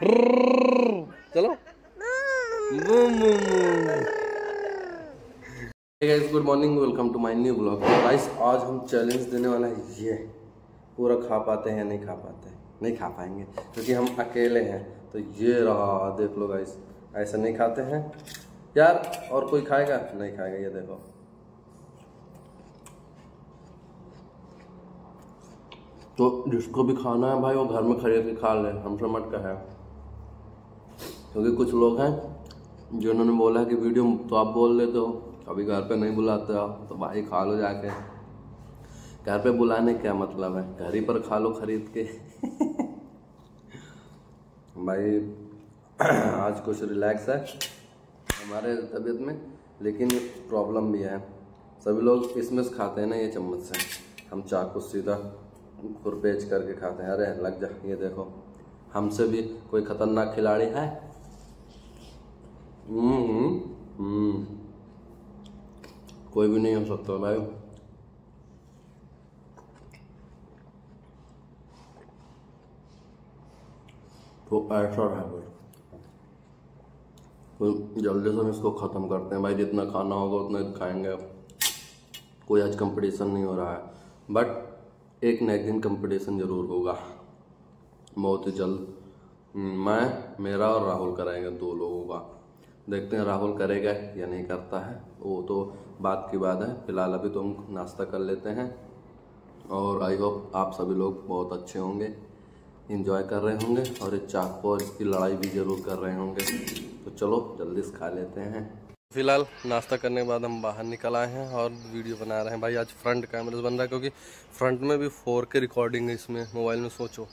चलो। Good morning welcome to my new blog guys आज हम चैलेंज देने वाला है ये। पूरा खा पाते हैं या नहीं खा पाते? नहीं खा पाएँगे, क्योंकि हम अकेले हैं। तो ये रहा, देख लो गाइस ऐसा नहीं खाते हैं। यार, और कोई खाएगा? नहीं खाएगा, ये देखो। तो जिसको भी खाना है भाई, वो घर में खरीद के खा ले हमसे मत कहे क्योंकि कुछ लोग हैं जिन्होंने बोला कि वीडियो तो आप बोल देते हो, कभी घर पे नहीं बुलाते हो तो भाई खा लो जाके। घर पे बुलाने क्या मतलब है? घर ही पर खा लो खरीद के। भाई, आज कुछ रिलैक्स है हमारे तबीयत में, लेकिन प्रॉब्लम भी है। सभी लोग इसमें से खाते हैं ना, ये चम्मच से। हम चाकू सीधा खुरपेच करके खाते हैं। अरे, लग जा, ये देखो। हमसे भी कोई खतरनाक खिलाड़ी है? कोई भी नहीं हो सकता भाई तो ऐसा है भाई तो जल्दी से हम इसको ख़त्म करते हैं भाई जितना खाना होगा उतना खाएँगे कोई आज कंपटीशन नहीं हो रहा है बट एक न एक दिन कंपटीशन ज़रूर होगा बहुत ही जल्द मैं मेरा और राहुल कराएँगे दो लोगों का देखते हैं राहुल करेगा या नहीं करता है। वो तो बात की बात है। फ़िलहाल अभी तो हम नाश्ता कर लेते हैं। और आई होप आप सभी लोग बहुत अच्छे होंगे इंजॉय कर रहे होंगे और इस चाकू और इसकी लड़ाई भी ज़रूर कर रहे होंगे। तो चलो, जल्दी से खा लेते हैं। फ़िलहाल नाश्ता करने के बाद हम बाहर निकल आए हैं और वीडियो बना रहे हैं। भाई, आज फ्रंट कैमरे से बन रहा है क्योंकि फ्रंट में भी फोर के रिकॉर्डिंग है इसमें। मोबाइल में सोचो।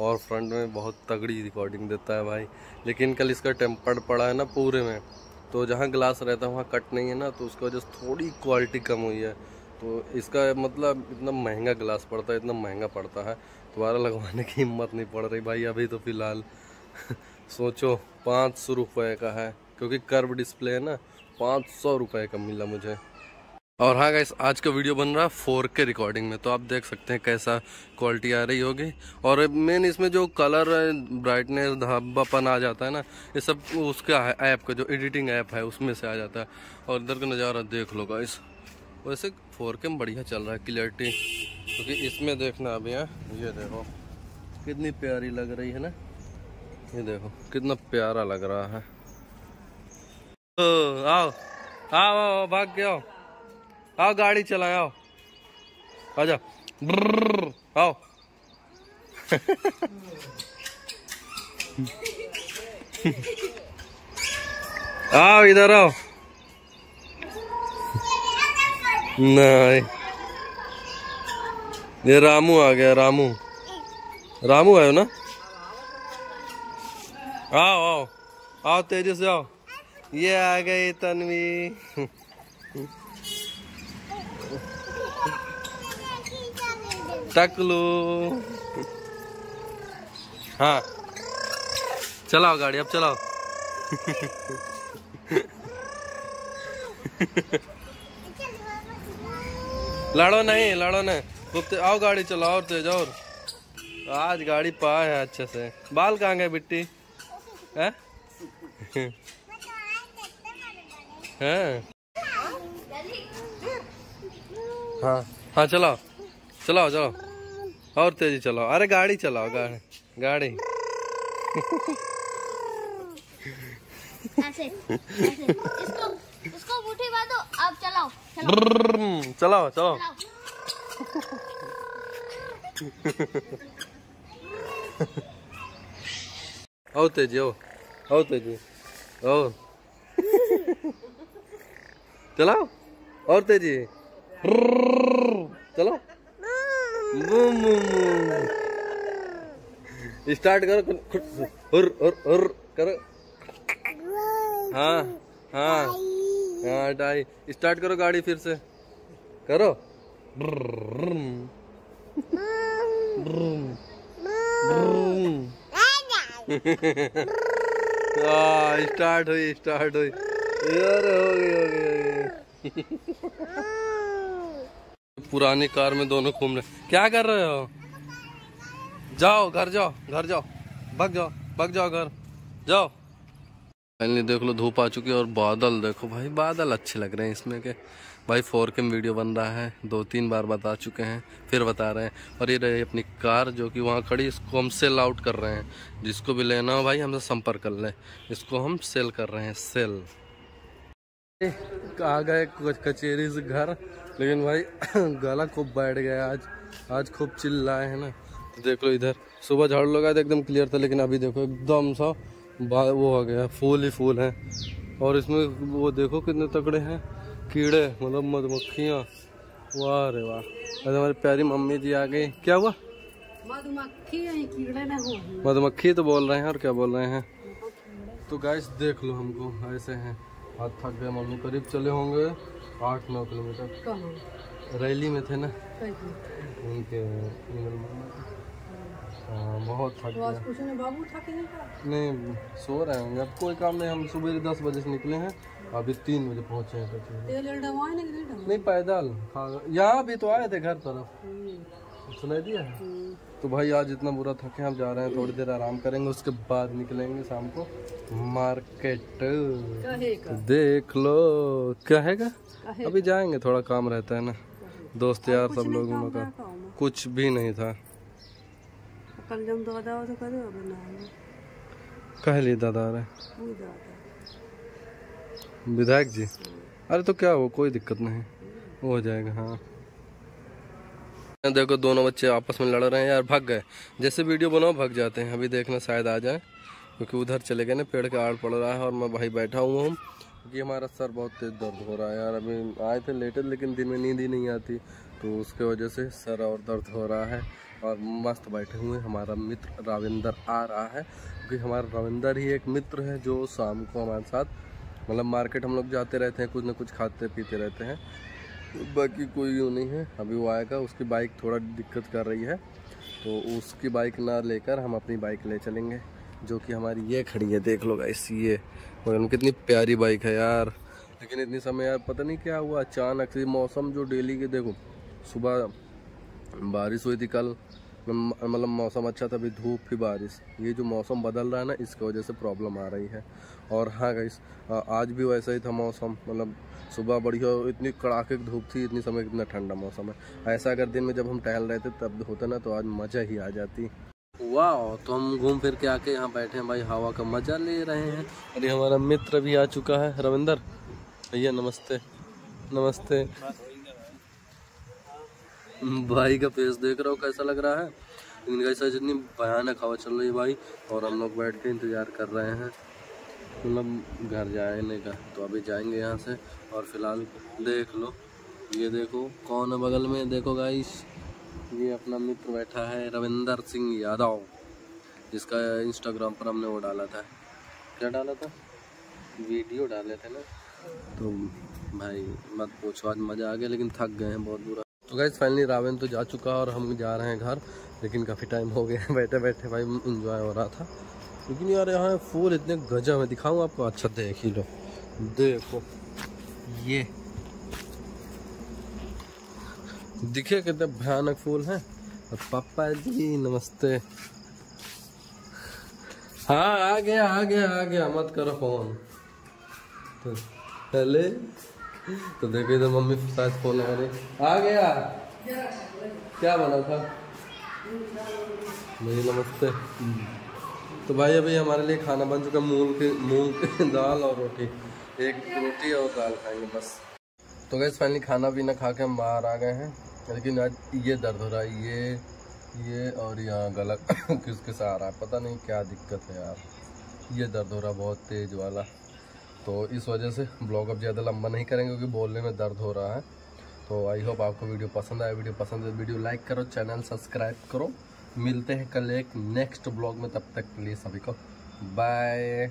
और फ्रंट में बहुत तगड़ी रिकॉर्डिंग देता है भाई। लेकिन कल इसका टेम्पर्ड पड़ा है ना पूरे में तो जहाँ ग्लास रहता है, वहाँ कट नहीं है ना तो उसकी वजह से थोड़ी क्वालिटी कम हुई है। तो इसका मतलब इतना महँगा ग्लास पड़ता है, इतना महँगा पड़ता है। दोबारा लगवाने की हिम्मत नहीं पड़ रही भाई अभी तो फ़िलहाल। सोचो, पाँच सौ रुपये का है, क्योंकि कर्व डिस्प्ले है ना, पाँच सौ रुपये का मिला मुझे। और हाँ गाइस आज का वीडियो बन रहा है फोर के रिकॉर्डिंग में तो आप देख सकते हैं कैसा क्वालिटी आ रही होगी। और मेन इसमें जो कलर ब्राइटनेस धब्बापन आ जाता है ना, ये सब उसका ऐप का, जो एडिटिंग ऐप है, उसमें से आ जाता है। और इधर का नज़ारा देख लो गाइस वैसे फोर के में बढ़िया चल रहा है क्लियरिटी क्योंकि तो इसमें देखना अभी है ये देखो, कितनी प्यारी लग रही है ना, ये देखो, कितना प्यारा लग रहा है। आओ आओ भाग आओ। आओ गाड़ी चलाए आओ। आजा आओ। आओ, इधर आओ। नहीं। ये रामू आ गया, रामू। रामू आयो ना? आओ आओ। आओ, तेज़ी से आओ। ये आ गई तन्वी। टकलू हाँ। चलाओ गाड़ी, अब चलाओ। लड़ो नहीं लड़ो नहीं। गुप्ते, आओ गाड़ी चलाओ और तेज और। आज गाड़ी पाए है अच्छे से। बाल कहाँ गए बिट्टी? है? हाँ हाँ चलाओ। चलाओ चलाओ। और तेज़ी चलाओ। अरे गाड़ी चलाओ गाड़ी गाड़ी। ऐसे ऐसे। इसको इसको मुट्ठी बांधो अब चलाओ चलाओ। चलाओ चलाओ। चलाओ। आओ तेज़ी आओ। आओ तेज़ी आओ। चलाओ और तेज़ी। ब्रर्रम, चलो स्टार्ट करो हुर हुर हुर, करो। हाँ हाँ हाँ टाई। स्टार्ट करो गाड़ी फिर से। करो। हाँ स्टार्ट हुई स्टार्ट हुई। यार हो गई हो गई पुरानी कार में दोनों घूम रहे क्या कर रहे हो? जाओ, घर जाओ घर जाओ। भग जाओ, भाग जाओ घर। जाओ। फाइनली देख लो, धूप आ चुकी है और बादल देखो भाई, बादल अच्छे लग रहे हैं इसमें के। भाई फोर के वीडियो बन रहा है, दो तीन बार बता चुके हैं, फिर बता रहे हैं। और ये रही अपनी कार जो कि वहाँ खड़ी इसको हम सेल आउट कर रहे हैं। जिसको भी लेना हो भाई, हमसे संपर्क कर लें। इसको हम सेल कर रहे हैं सेल आ गए कचेरी से घर। लेकिन भाई गला खूब बैठ गया आज। आज खूब चिल्लाए है ना। तो देख लो इधर। सुबह झाड़ू लगा तो एकदम क्लियर था लेकिन अभी देखो एकदम सा वो हो गया फूल ही फूल है। और इसमें वो देखो कितने तकड़े हैं। कीड़े मतलब मधुमक्खियाँ। वाह रे वाह। अरे हमारी प्यारी मम्मी जी आ गई। क्या हुआ? मधुमक्खी कीड़े ना हो। मधुमक्खी तो बोल रहे हैं और क्या बोल रहे हैं? तो गैस देख लो हमको ऐसे हैं। हाथ थक गए मम्मी करीब चले होंगे आठ नौ किलोमीटर। रैली में थे ना? उनके हाँ बहुत थक थके नहीं सो रहे होंगे। अब कोई काम नहीं हम सुबह दस बजे से निकले हैं अभी तीन बजे पहुँचे हैं। नहीं पैदल। हाँ यहाँ भी तो आए थे घर तरफ़। सुनाई दिया है? तो भाई आज इतना बुरा थके हम जा रहे हैं थोड़ी देर आराम करेंगे उसके बाद निकलेंगे शाम को मार्केट देख लो क्या हैगा अभी जाएँगे थोड़ा काम रहता है ना। दोस्त यार सब लोग उन का। कुछ भी नहीं था। कल जब दादा तो कह लिए दादा रहे विधायक जी? अरे तो क्या हो कोई दिक्कत नहीं। वो हो जाएगा हाँ। देखो, दोनों बच्चे आपस में लड़ रहे हैं यार, भाग गए। जैसे वीडियो बनाओ, भाग जाते हैं। अभी देखना, शायद आ जाए। क्योंकि उधर चले गए ना, पेड़ के आड़ पड़ रहा है और मैं भाई बैठा हुआ हूँ। क्योंकि हमारा सर बहुत तेज दर्द हो रहा है यार। अभी आए थे लेटे लेकिन दिन में नींद ही नहीं आती। तो उसके वजह से सर और दर्द हो रहा है और मस्त बैठे हुए हमारा मित्र राविंदर आ रहा है। क्योंकि हमारा राविंदर ही एक मित्र है जो शाम को हमारे साथ मतलब मार्केट हम लोग जाते रहते हैं, कुछ ना कुछ खाते पीते रहते हैं। बाकी कोई यूँ नहीं है। अभी वो आएगा, उसकी बाइक थोड़ा दिक्कत कर रही है। तो उसकी बाइक ना लेकर हम अपनी बाइक ले चलेंगे, जो कि हमारी ये खड़ी है। देख लो गाइस ये। और कितनी प्यारी बाइक है यार। लेकिन इतनी समय यार, पता नहीं क्या हुआ, अचानक से मौसम जो डेली के, देखो, सुबह बारिश हुई थी कल मतलब मौसम अच्छा था, अभी धूप फिर बारिश। ये जो मौसम बदल रहा है ना, इसकी वजह से प्रॉब्लम आ रही है। और हाँ गाइस आज भी वैसा ही था मौसम। मतलब सुबह बढ़िया इतनी कड़ाके की धूप थी, इतनी समय इतना ठंडा मौसम है। ऐसा अगर दिन में जब हम टहल रहे थे, तब होता ना तो आज मज़ा ही आ जाती। वाह तो हम घूम फिर के आके यहाँ बैठे हैं भाई, हवा का मज़ा ले रहे हैं। ये हमारा मित्र भी आ चुका है, रविंदर। भैया, नमस्ते। नमस्ते। भाई का फेस देख रहा हो कैसा लग रहा है? लेकिन कैसा इतनी भयानक हवा चल रही है भाई, और हम लोग बैठ के इंतज़ार कर रहे हैं। मतलब घर जाने का तो अभी जाएँगे यहाँ से, और फ़िलहाल देख लो। ये देखो, कौन है बगल में? देखो गाइस ये अपना मित्र बैठा है रविंदर सिंह यादव, जिसका इंस्टाग्राम पर हमने वो डाला था। क्या डाला था? वीडियो डाले थे ना। तो भाई, मत पूछो, आज मज़ा आ गया, लेकिन थक गए हैं, बहुत बुरा। तो गैस फाइनली रावण तो जा चुका और हम जा रहे हैं घर, लेकिन काफ़ी टाइम हो गया बैठे बैठे भाई इंजॉय हो रहा था। लेकिन यार यहाँ फूल इतने गजब है, दिखाऊँ आपको? अच्छा देख ही लो। देखो, ये। दिखे कितने भयानक फूल हैं? और पापा जी, नमस्ते। हाँ आ गया आ गया आ गया, मत करो फ़ोन। तो पहले तो देखो इधर मम्मी शायद फ़ोन आ रही आ गया। क्या बना था? भाई नमस्ते। तो भाई अभी हमारे लिए खाना बन चुका मूंग के मूंग की दाल और रोटी। एक रोटी और दाल खाएँगे बस। तो गैस फाइनली खाना पीना खा के हम बाहर आ गए हैं। लेकिन आज ये दर्द हो रहा है, ये ये और यहाँ गलत किसके किस आ रहा है? पता नहीं क्या दिक्कत है यार। ये दर्द हो रहा बहुत तेज वाला। तो इस वजह से ब्लॉग अब ज़्यादा लंबा नहीं करेंगे क्योंकि बोलने में दर्द हो रहा है। तो आई होप आपको वीडियो पसंद आया वीडियो पसंद है, वीडियो लाइक करो, चैनल सब्सक्राइब करो। मिलते हैं कल एक नेक्स्ट ब्लॉग में, तब तक लिए सभी को बाय।